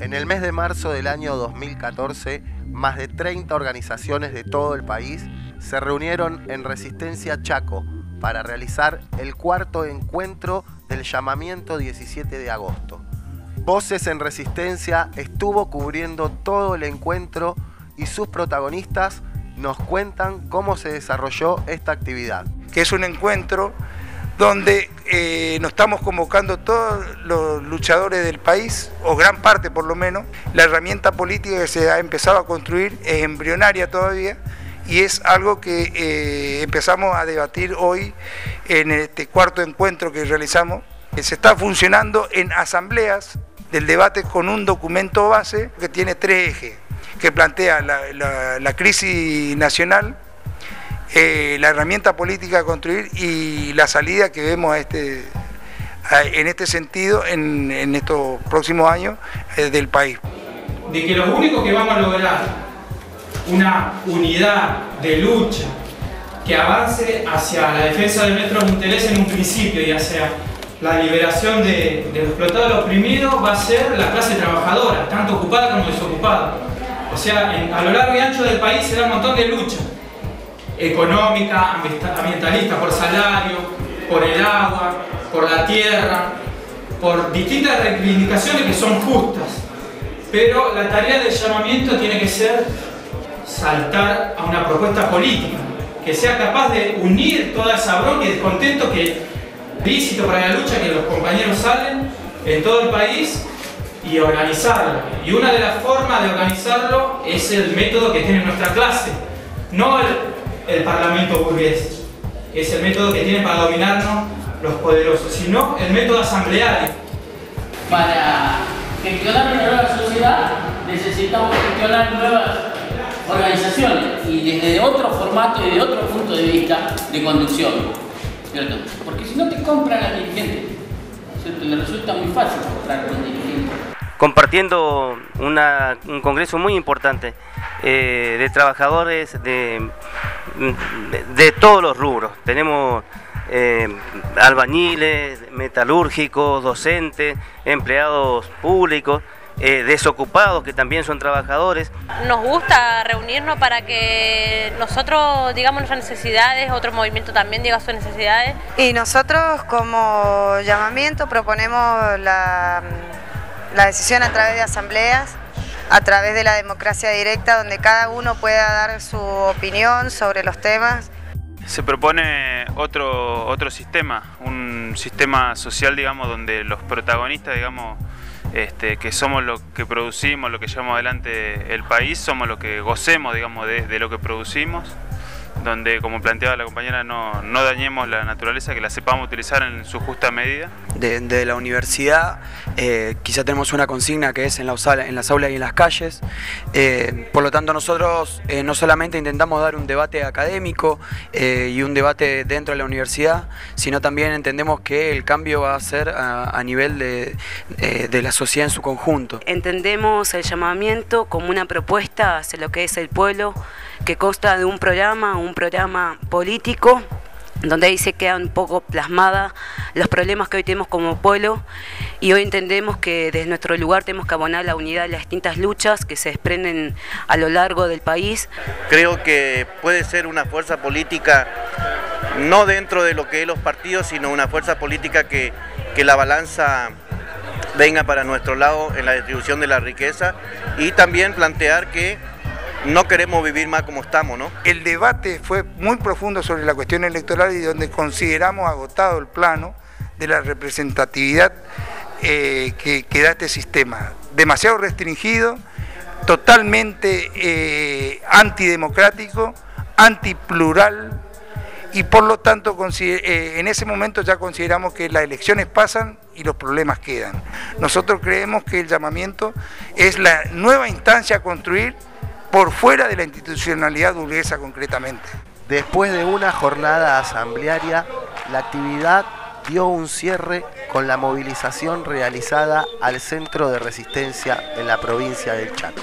En el mes de marzo del año 2014, más de 30 organizaciones de todo el país se reunieron en Resistencia Chaco para realizar el cuarto encuentro del llamamiento 17 de agosto. Voces en Resistencia estuvo cubriendo todo el encuentro y sus protagonistas nos cuentan cómo se desarrolló esta actividad. Que es un encuentro donde eh, nos estamos convocando todos los luchadores del país, o gran parte por lo menos. La herramienta política que se ha empezado a construir es embrionaria todavía y es algo que eh, empezamos a debatir hoy en este cuarto encuentro que realizamos. Se está funcionando en asambleas del debate con un documento base que tiene tres ejes, que plantea la crisis nacional, eh, la herramienta política a construir y la salida que vemos este, en este sentido en, estos próximos años eh, del país. De que lo único que vamos a lograr una unidad de lucha que avance hacia la defensa de nuestros intereses en un principio y hacia la liberación de, de los explotados, los oprimidos, va a ser la clase trabajadora, tanto ocupada como desocupada. O sea, a lo largo y ancho del país se da un montón de luchas económica, ambientalista, por salario, por el agua, por la tierra, por distintas reivindicaciones que son justas. Pero la tarea del llamamiento tiene que ser saltar a una propuesta política, que sea capaz de unir toda esa bronca y descontento que lícito para la lucha que los compañeros salen en todo el país y organizarlo. Y una de las formas de organizarlo es el método que tiene nuestra clase, no el, parlamento burgués. Es el método que tienen para dominarnos los poderosos, sino el método asambleario. Para gestionar una nueva sociedad necesitamos gestionar nuevas organizaciones y desde otro formato y de otro punto de vista de conducción. ¿cierto? Porque si no te compran a dirigente, ¿cierto? le resulta muy fácil comprar con dirigente. Compartiendo un congreso muy importante eh, de trabajadores de de, todos los rubros. Tenemos eh, albañiles, metalúrgicos, docentes, empleados públicos. Eh, desocupados que también son trabajadores. Nos gusta reunirnos para que nosotros digamos nuestras necesidades, otro movimiento también diga sus necesidades. Y nosotros como llamamiento proponemos la, la decisión a través de asambleas a través de la democracia directa donde cada uno pueda dar su opinión sobre los temas. Se propone otro, otro sistema, un sistema social digamos donde los protagonistas digamos este, que somos lo que producimos, lo que llevamos adelante el país, somos lo que gocemos digamos de lo que producimos donde, como planteaba la compañera, no, dañemos la naturaleza, que la sepamos utilizar en su justa medida. De, la universidad, eh, quizá tenemos una consigna que es en, la, en las aulas y en las calles. Eh, por lo tanto, nosotros eh, no solamente intentamos dar un debate académico y un debate dentro de la universidad, sino también entendemos que el cambio va a ser a, nivel de, de la sociedad en su conjunto. Entendemos el llamamiento como una propuesta hacia lo que es el pueblo que consta de un programa, un programa político, donde ahí se quedan un poco plasmadas los problemas que hoy tenemos como pueblo y hoy entendemos que desde nuestro lugar tenemos que abonar la unidad de las distintas luchas que se desprenden a lo largo del país. Creo que puede ser una fuerza política no dentro de lo que es los partidos, sino una fuerza política que, que la balanza venga para nuestro lado en la distribución de la riqueza y también plantear que no queremos vivir más como estamos, ¿no? El debate fue muy profundo sobre la cuestión electoral y donde consideramos agotado el plano de la representatividad eh, que, da este sistema. Demasiado restringido, totalmente eh, antidemocrático, antiplural y por lo tanto eh, en ese momento ya consideramos que las elecciones pasan y los problemas quedan. Nosotros creemos que el llamamiento es la nueva instancia a construir por fuera de la institucionalidad burguesa concretamente. Después de una jornada asamblearia, la actividad dio un cierre con la movilización realizada al centro de resistencia en la provincia del Chaco.